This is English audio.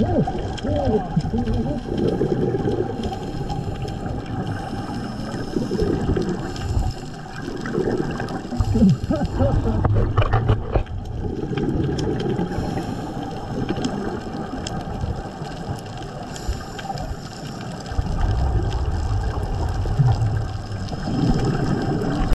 Ha ha ha!